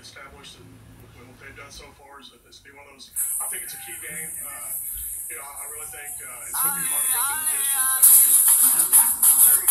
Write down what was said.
established and what they've done so far is, is be one of those. I think it's a key game. Uh, you know, I really think uh, it's going to be hard to get the district. Very,